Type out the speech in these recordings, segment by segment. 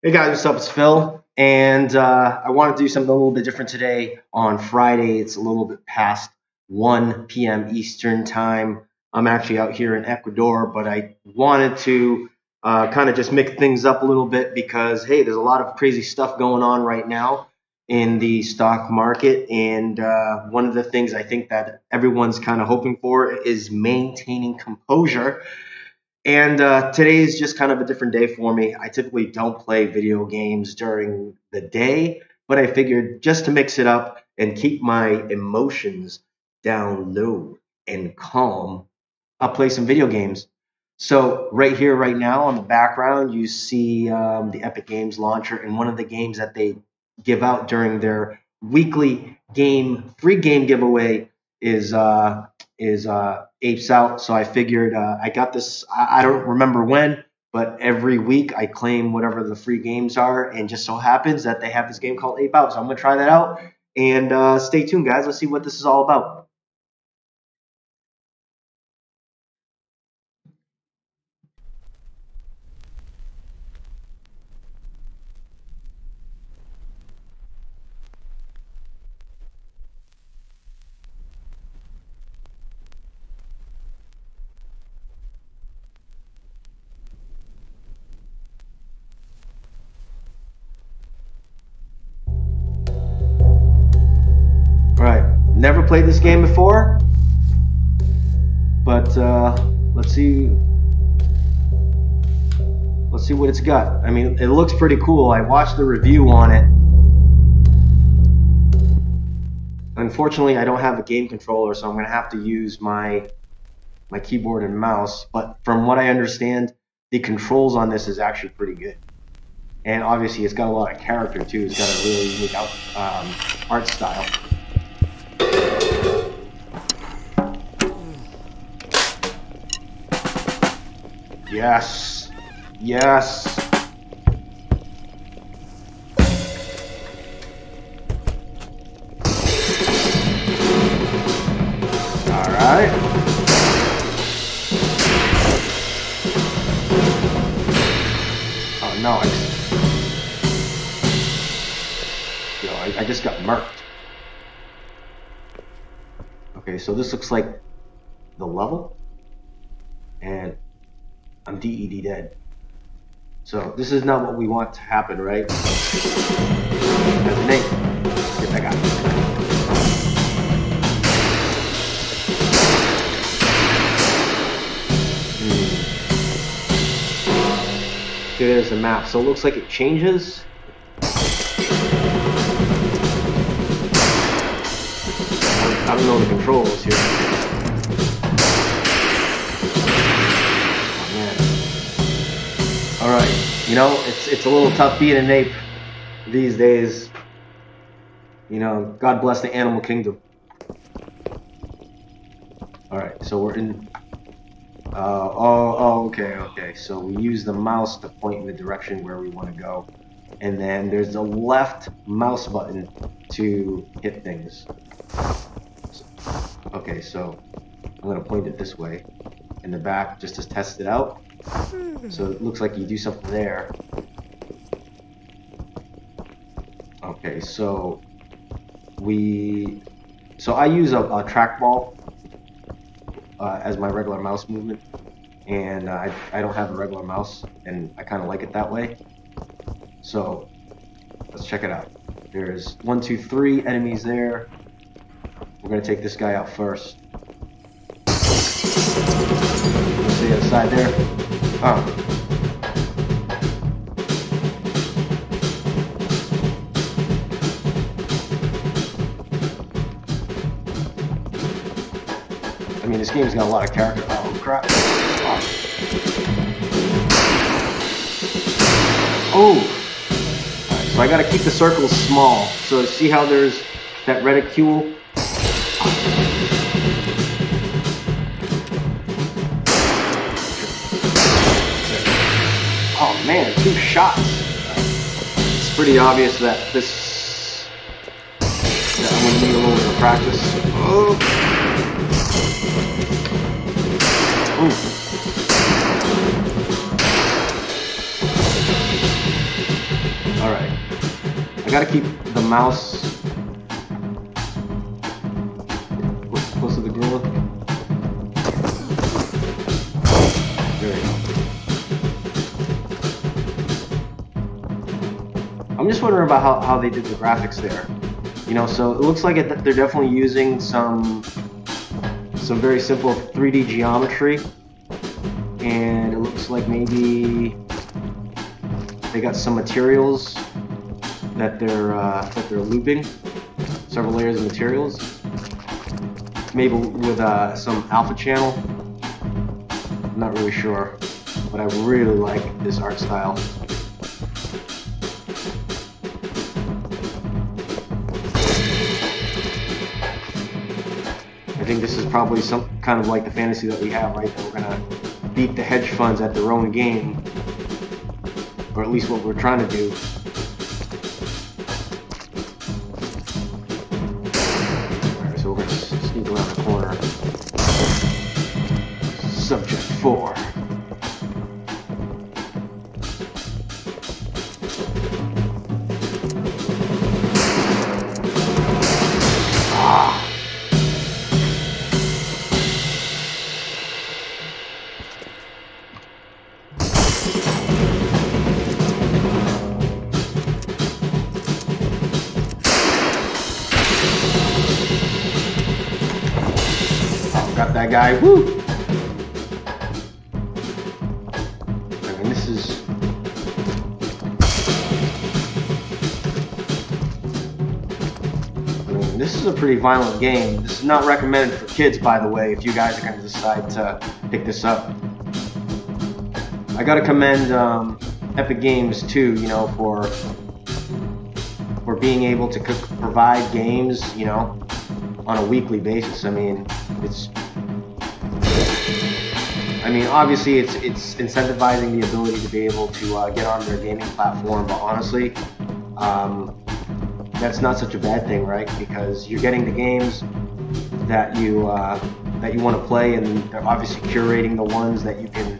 Hey guys, what's up? It's Phil, and uh, I want to do something a little bit different today. On Friday, it's a little bit past 1 p.m. Eastern Time. I'm actually out here in Ecuador, but I wanted to uh, kind of just mix things up a little bit because, hey, there's a lot of crazy stuff going on right now in the stock market. And uh, one of the things I think that everyone's kind of hoping for is maintaining composure and uh, today is just kind of a different day for me. I typically don't play video games during the day, but I figured just to mix it up and keep my emotions down low and calm, I'll play some video games. So right here, right now, on the background, you see um, the Epic Games launcher, and one of the games that they give out during their weekly game free game giveaway is uh, is uh, Apes Out. So I figured uh, I got this. I, I, don't remember when, but every week I claim whatever the free games are, and just so happens that they have this game called Ape Out. So I'm gonna try that out, and uh, stay tuned, guys. Let's see what this is all about. Never played this game before, but uh, let's see. Let's see what it's got. I mean, it looks pretty cool. I watched the review on it. Unfortunately, I don't have a game controller, so I'm going to have to use my my keyboard and mouse. But from what I understand, the controls on this is actually pretty good. And obviously, it's got a lot of character too. It's got a really unique out, um, art style. Yes. Yes. All right. Oh no, I, yo, I, I just got murked. Okay, so this looks like the level. And I'm DED dead. So this is not what we want to happen, right? Nate, get that guy. Hmm. There's the map. So it looks like it changes. Controls here. All right, you know it's it's a little tough being an ape these days. You know, God bless the animal kingdom. All right, so we're in. Uh, oh, oh, okay, okay. So we use the mouse to point in the direction where we want to go, and then there's the left mouse button to hit things. Okay, so I'm gonna point it this way in the back just to test it out. So it looks like you do something there. Okay, so we... So I use a, a trackball uh, as my regular mouse movement. And uh, I, I don't have a regular mouse, and I kind of like it that way. So, let's check it out. There's one, two, three enemies there. We're to take this guy out first. See the other side there. Oh. I mean, this game's got a lot of character. Oh, crap. Oh. oh. So I gotta keep the circles small. So see how there's that reticule two shots. It's pretty obvious that this, that I'm gonna need a little bit of practice. Oh. Ooh. Alright. I gotta keep the mouse wondering about how, how they did the graphics there. You know, so it looks like it, they're definitely using some some very simple 3D geometry, and it looks like maybe they got some materials that they're uh, that they're looping, several layers of materials, maybe with uh, some alpha channel. I'm not really sure, but I really like this art style. Think this is probably some kind of like the fantasy that we have, right? That we're gonna beat the hedge funds at their own game, or at least what we're trying to do. Alright, so we're gonna sneak around the corner. Subject four. Guy. Woo! I mean, this is. I mean, this is a pretty violent game. This is not recommended for kids, by the way, if you guys are going to decide to pick this up. I gotta commend um, Epic Games too, you know, for for being able to provide games, you know, on a weekly basis. I mean, it's I mean, obviously, it's it's incentivizing the ability to be able to uh, get on their gaming platform. But honestly, um, that's not such a bad thing, right? Because you're getting the games that you uh, that you want to play, and they're obviously curating the ones that you can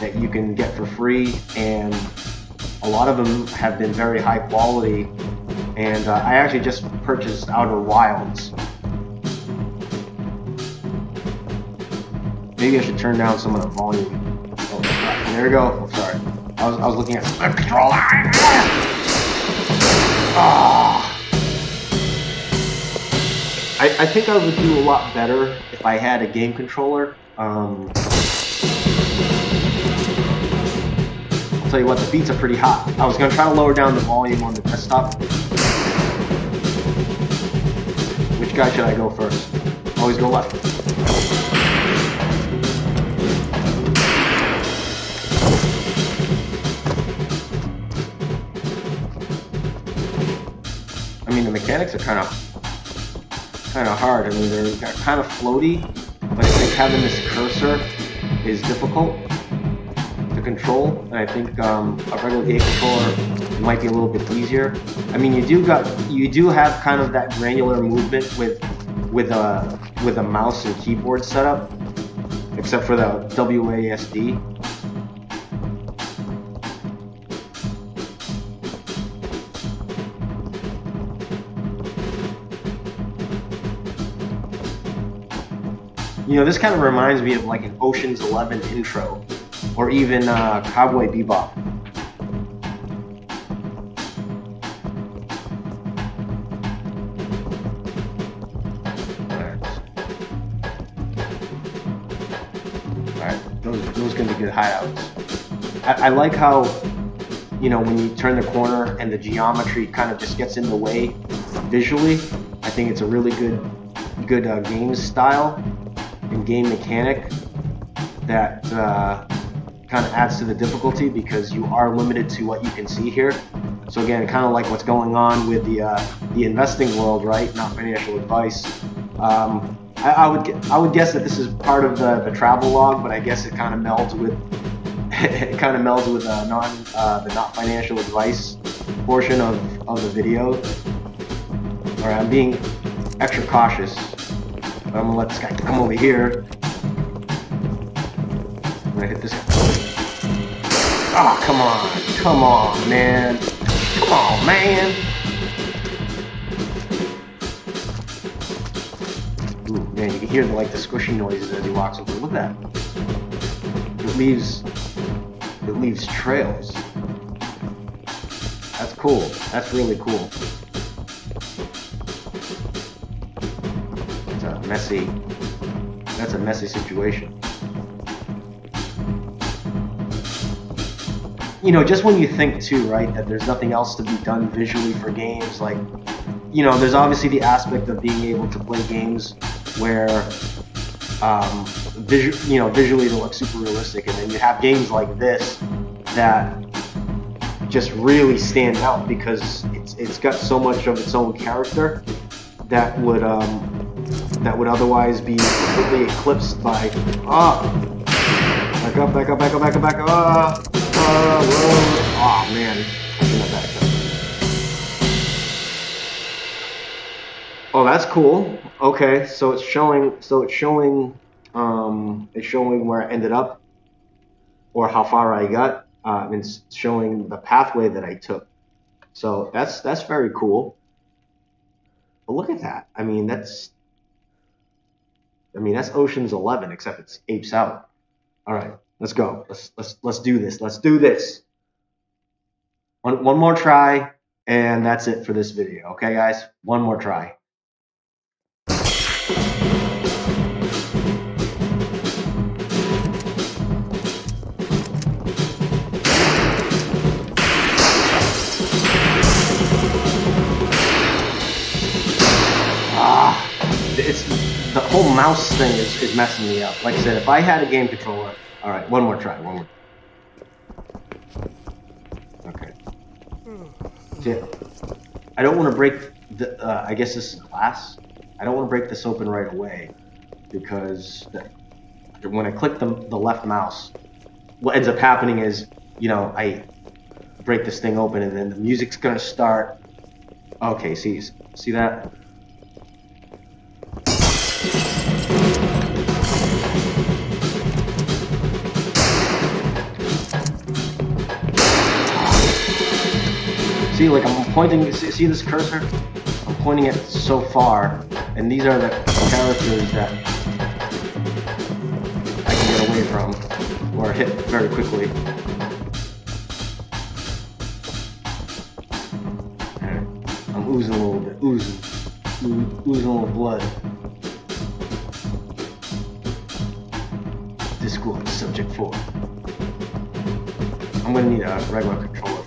that you can get for free, and a lot of them have been very high quality. And uh, I actually just purchased Outer Wilds, Maybe I should turn down some of the volume. Oh, there we go. Oh, sorry. I was, I was looking at the controller. Oh. I, I think I would do a lot better if I had a game controller. Um, I'll tell you what, the beats are pretty hot. I was going to try to lower down the volume on the desktop. Which guy should I go first? Always go left. Mechanics are kind of kind of hard. I mean, they're kind of floaty, but I think having this cursor is difficult to control. And I think um, a regular game controller might be a little bit easier. I mean, you do got you do have kind of that granular movement with with a with a mouse and keyboard setup, except for the WASD. You know, this kind of reminds me of like an Ocean's Eleven intro, or even uh, Cowboy Bebop. Alright, those, those gonna be good hideouts. I, I like how, you know, when you turn the corner and the geometry kind of just gets in the way visually. I think it's a really good, good uh, game style and game mechanic that uh, kind of adds to the difficulty because you are limited to what you can see here. So again, kind of like what's going on with the uh, the investing world, right? Not financial advice. Um, I, I, would I would guess that this is part of the, the travel log, but I guess it kind of melds with it kind of melds with uh, non uh, the not financial advice portion of, of the video. All right, I'm being extra cautious I'm gonna let this guy come over here. I'm gonna hit this guy. Oh, come on. Come on, man. Come on, man. Ooh, man, you can hear the, like the squishy noises as he walks over. Look at that. It leaves... It leaves trails. That's cool. That's really cool. Messy that's a messy situation. You know, just when you think too, right, that there's nothing else to be done visually for games, like you know, there's obviously the aspect of being able to play games where, um, visu- you know, visually they look super realistic, and then you have games like this that just really stand out because it's it's got so much of its own character that would um, that would otherwise be completely eclipsed by ah back up back up back up back up back up ah, oh man Oh, that's cool. Okay, so it's showing. So it's showing. Um, it's showing where I ended up, or how far I got. Uh, it's showing the pathway that I took. So that's that's very cool. But look at that. I mean, that's. I mean, that's Ocean's Eleven, except it's apes out. All right, let's go. Let's let's let's do this. Let's do this. One one more try, and that's it for this video. Okay, guys, one more try. Whole mouse thing is, is messing me up. Like I said, if I had a game controller, all right, one more try, one more. Okay. See, I don't want to break the. Uh, I guess this is glass. I don't want to break this open right away because the, when I click the the left mouse, what ends up happening is, you know, I break this thing open and then the music's gonna start. Okay, see, see that? See, like I'm pointing, see, this cursor? I'm pointing it so far, and these are the characters that I can get away from, or hit very quickly. I'm oozing a little bit, oozing, oozing a little blood. Discord subject 4. I'm gonna need a regular controller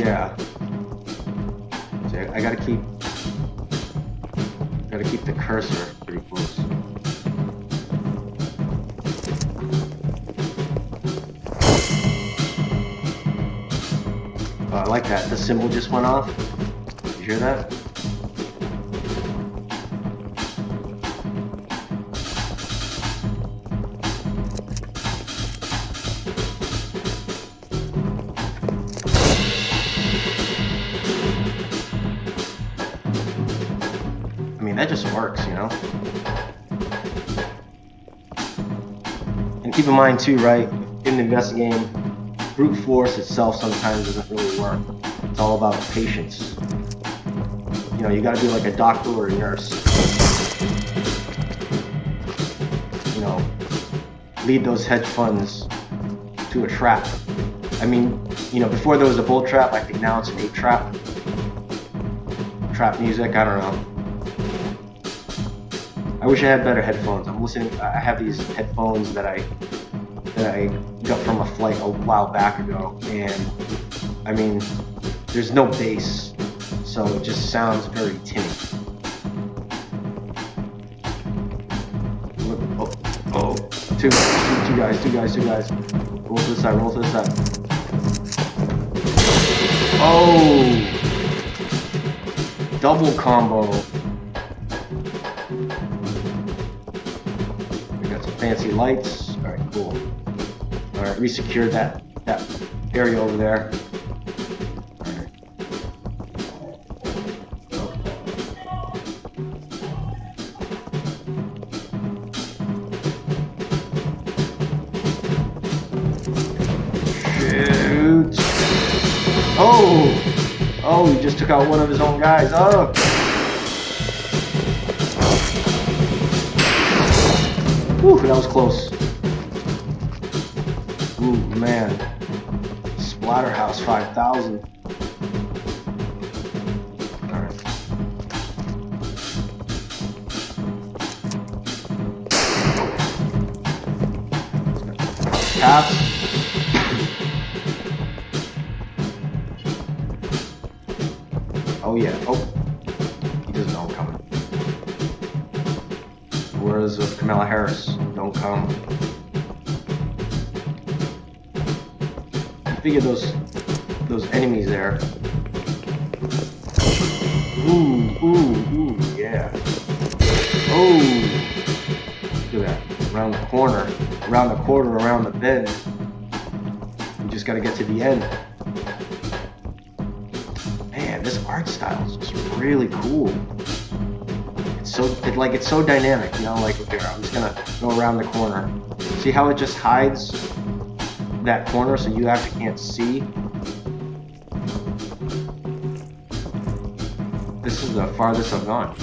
yeah. I gotta keep gotta keep the cursor pretty close. Oh, I like that. The cymbal just went off. You hear that in mind too, right, in the investing game, brute force itself sometimes doesn't really work. It's all about patience. You know, you gotta be like a doctor or a nurse. You know, lead those hedge funds to a trap. I mean, you know, before there was a bull trap, I think now it's an ape trap. Trap music, I don't know. I wish I had better headphones. I'm listening. I have these headphones that I that I got from a flight a while back ago, and I mean, there's no bass, so it just sounds very tinny. Oh, oh, two, two, two guys, two guys, two guys. Roll to the side, roll to the side. Oh, double combo. We got some fancy lights resecured that, that area over there. Shoot. Oh! Oh, he just took out one of his own guys. Oh! Whew, that was close. Ooh, man. Splatterhouse 5000. Caps. Oh yeah. Oh. He doesn't know I'm coming. Whereas with uh, Kamala Harris, don't come. I figured those those enemies there. Ooh, ooh, ooh, yeah. Oh, look at that. Around the corner around the corner, around the bend. You just got to get to the end. Man, this art style is just really cool. It's so it, like it's so dynamic, you know. Like here, I'm just gonna go around the corner. See how it just hides that corner so you actually can't see. This is the farthest I've gone.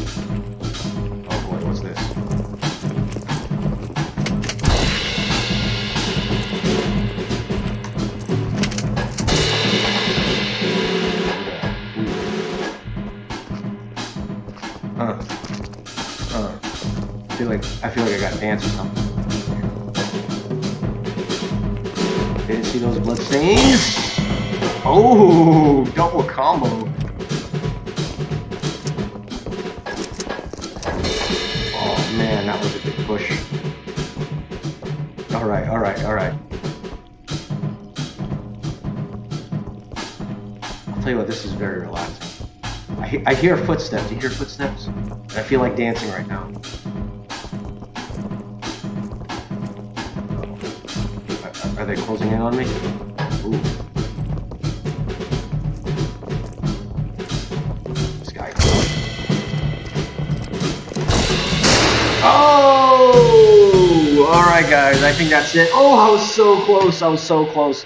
Oh boy, what's this? feel like I feel like I got dance or something. See those blood stains. Oh, double combo. Oh man, that was a big push. All right, all right, all right. I'll tell you what, this is very relaxing. I, I hear footsteps. You hear footsteps? I feel like dancing right now. They closing in on me? Ooh. This guy. Oh! Alright, guys. I think that's it. Oh, I was so close. I was so close.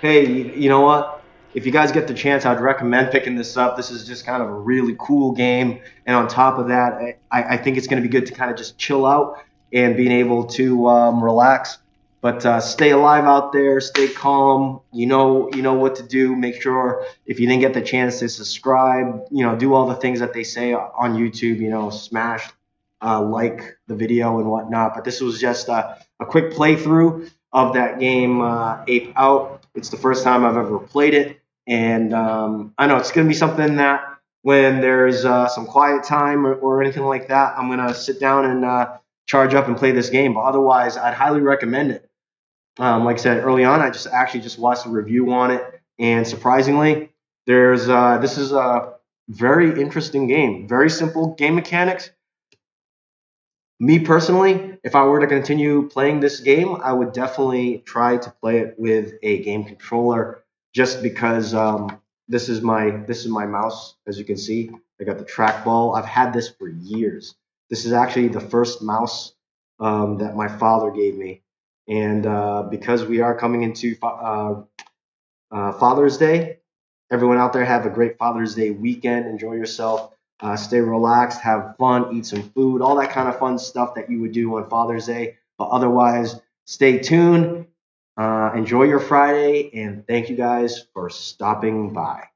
Hey, you know what? If you guys get the chance, I'd recommend picking this up. This is just kind of a really cool game. And on top of that, I, I think it's going to be good to kind of just chill out and being able to um, relax but uh, stay alive out there, stay calm. You know, you know what to do. Make sure if you didn't get the chance to subscribe, you know, do all the things that they say on YouTube. You know, smash uh, like the video and whatnot. But this was just a, a quick playthrough of that game, uh, Ape Out. It's the first time I've ever played it, and um, I know it's going to be something that when there's uh, some quiet time or, or, anything like that, I'm going to sit down and uh, charge up and play this game. But otherwise, I'd highly recommend it. Um, like I said early on, I just actually just watched a review on it, and surprisingly, there's uh, this is a very interesting game. Very simple game mechanics. Me personally, if I were to continue playing this game, I would definitely try to play it with a game controller, just because um, this is my this is my mouse. As you can see, I got the trackball. I've had this for years. This is actually the first mouse um, that my father gave me and uh, because we are coming into uh, uh, Father's Day, everyone out there have a great Father's Day weekend. Enjoy yourself. Uh, stay relaxed, have fun, eat some food, all that kind of fun stuff that you would do on Father's Day. But otherwise, stay tuned. Uh, enjoy your Friday, and thank you guys for stopping by.